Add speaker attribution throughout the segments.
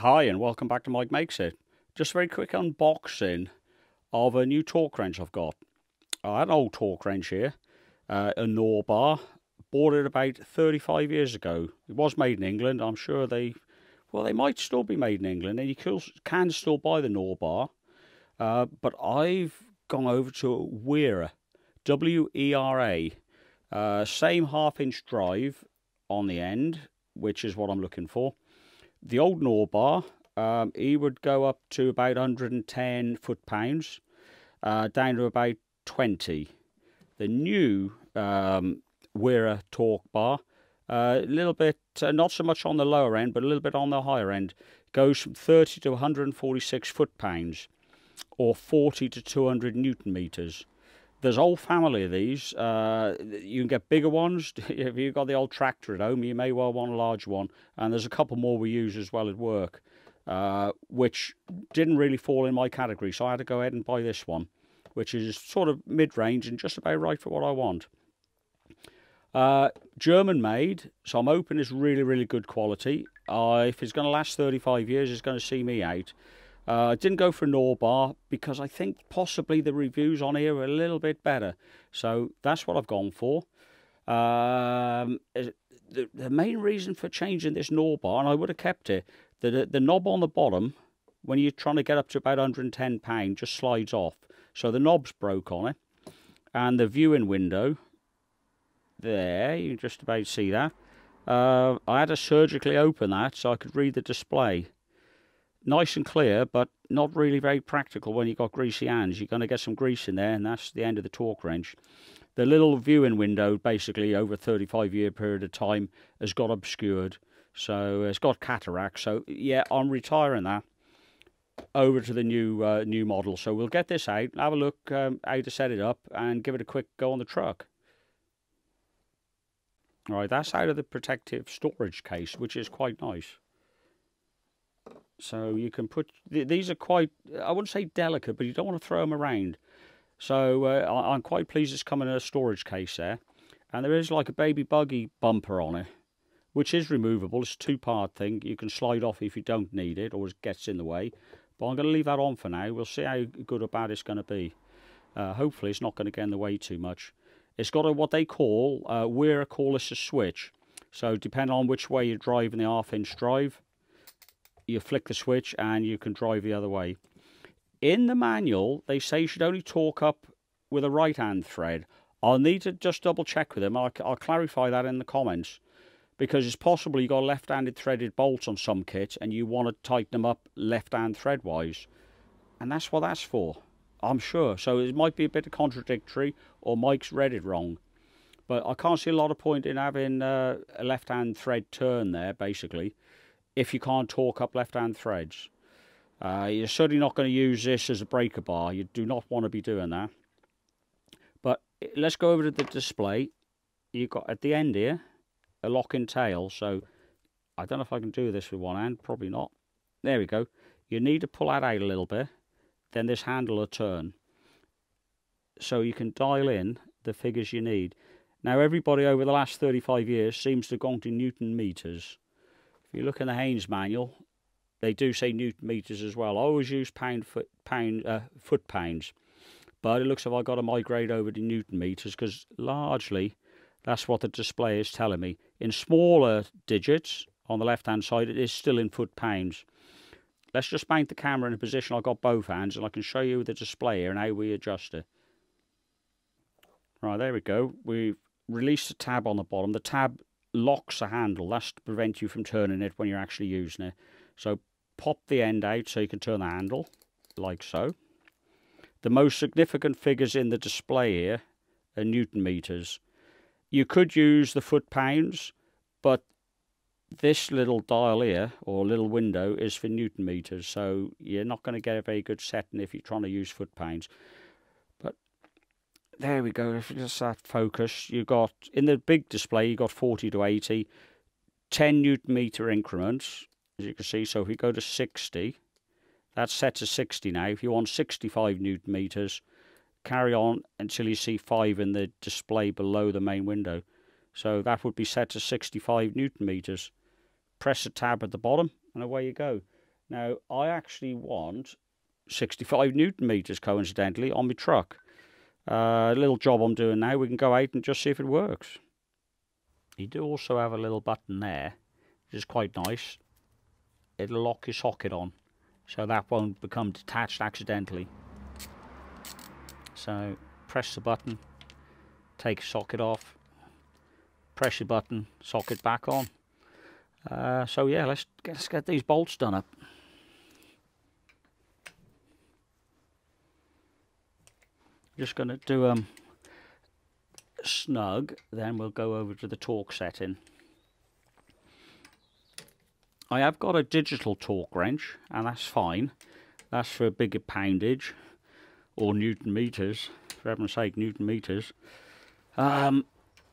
Speaker 1: Hi and welcome back to Mike Makes It. Just a very quick unboxing of a new torque wrench I've got. I had an old torque wrench here, uh, a Norbar. Bought it about 35 years ago. It was made in England. I'm sure they, well, they might still be made in England, and you can still buy the Norbar. Uh, but I've gone over to Wera, W-E-R-A. Uh, same half-inch drive on the end, which is what I'm looking for the old Norbar, um, he would go up to about 110 foot-pounds, uh, down to about 20. The new um, Wera torque bar, uh, a uh, little bit, uh, not so much on the lower end, but a little bit on the higher end, goes from 30 to 146 foot-pounds, or 40 to 200 newton meters there's a whole family of these. Uh, you can get bigger ones. if you've got the old tractor at home, you may well want a large one. And there's a couple more we use as well at work, uh, which didn't really fall in my category. So I had to go ahead and buy this one, which is sort of mid-range and just about right for what I want. Uh, German made, so I'm hoping it's really, really good quality. Uh, if it's going to last 35 years, it's going to see me out. Uh, I didn't go for Norbar because I think possibly the reviews on here are a little bit better. So that's what I've gone for. Um, the, the main reason for changing this Norbar, and I would have kept it, the, the knob on the bottom, when you're trying to get up to about 110 pound, just slides off. So the knob's broke on it. And the viewing window, there, you can just about see that. Uh, I had to surgically open that so I could read the display nice and clear, but not really very practical when you've got greasy hands. You're going to get some grease in there, and that's the end of the torque wrench. The little viewing window, basically over a 35 year period of time, has got obscured. So it's got cataract. So yeah, I'm retiring that over to the new uh, new model. So we'll get this out, have a look um, how to set it up, and give it a quick go on the truck. All right, that's out of the protective storage case, which is quite nice. So you can put these are quite I wouldn't say delicate, but you don't want to throw them around. So uh, I'm quite pleased it's come in a storage case there, and there is like a baby buggy bumper on it, which is removable. It's a two-part thing. You can slide off if you don't need it or it gets in the way. But I'm going to leave that on for now. We'll see how good or bad it's going to be. Uh, hopefully it's not going to get in the way too much. It's got a, what they call, uh, Wera switch. So depending on which way you're driving the half-inch drive, you flick the switch and you can drive the other way. In the manual, they say you should only torque up with a right hand thread. I'll need to just double check with them. I'll, I'll clarify that in the comments because it's possible you've got left handed threaded bolts on some kits and you want to tighten them up left hand thread wise. And that's what that's for, I'm sure. So it might be a bit of contradictory or Mike's read it wrong. But I can't see a lot of point in having uh, a left hand thread turn there, basically if you can't torque up left-hand threads. Uh, you're certainly not going to use this as a breaker bar. You do not want to be doing that. But let's go over to the display. You've got at the end here a lock-in tail. So I don't know if I can do this with one hand. Probably not. There we go. You need to pull that out a little bit. Then this handle will turn. So you can dial in the figures you need. Now everybody over the last 35 years seems to have gone to Newton meters you look in the Haynes manual, they do say newton meters as well. I always use pound foot pound uh, foot pounds, but it looks like I've got to migrate over to newton meters because largely that's what the display is telling me. In smaller digits on the left hand side, it is still in foot pounds. Let's just mount the camera in a position I've got both hands and I can show you the display here and how we adjust it. Right, there we go. We've released the tab on the bottom. The tab locks a handle. That's to prevent you from turning it when you're actually using it. So pop the end out so you can turn the handle, like so. The most significant figures in the display here are Newton meters. You could use the foot pounds, but this little dial here, or little window, is for Newton meters, so you're not going to get a very good setting if you're trying to use foot pounds there we go. If just that focus, you got in the big display, you got 40 to 80, 10 newton meter increments, as you can see. So if we go to 60, that's set to 60 now. If you want 65 newton meters, carry on until you see 5 in the display below the main window. So that would be set to 65 newton meters. Press the tab at the bottom, and away you go. Now, I actually want 65 newton meters coincidentally on my truck. Uh, a little job I'm doing now, we can go out and just see if it works. You do also have a little button there, which is quite nice. It'll lock your socket on, so that won't become detached accidentally. So, press the button, take socket off, press the button, socket back on. Uh, so yeah, let's, let's get these bolts done up. Just going to do um snug, then we'll go over to the torque setting. I have got a digital torque wrench, and that's fine. That's for a bigger poundage, or newton meters, for heaven's sake, newton meters. Um,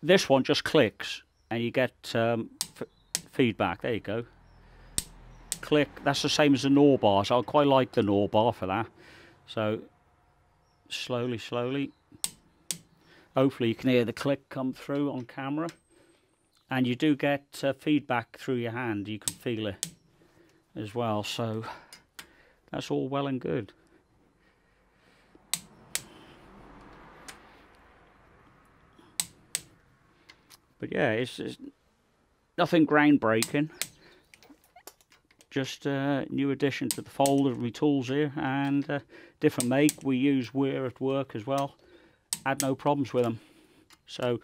Speaker 1: this one just clicks, and you get um, feedback. There you go. Click. That's the same as the Norbar, so I quite like the Norbar for that. So slowly, slowly. Hopefully you can hear the click come through on camera. And you do get uh, feedback through your hand. You can feel it as well. So that's all well and good. But yeah, it's, it's nothing groundbreaking just a new addition to the folder of my tools here and uh, different make. We use Wera at work as well. Had no problems with them so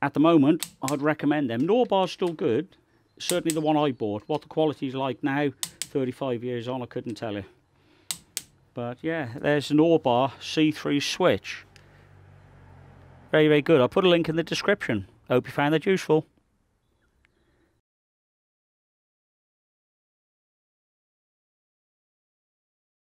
Speaker 1: at the moment I'd recommend them. Norbar's still good. Certainly the one I bought. What the quality is like now 35 years on I couldn't tell you. But yeah there's an Norbar C3 switch. Very very good. I'll put a link in the description. Hope you found that useful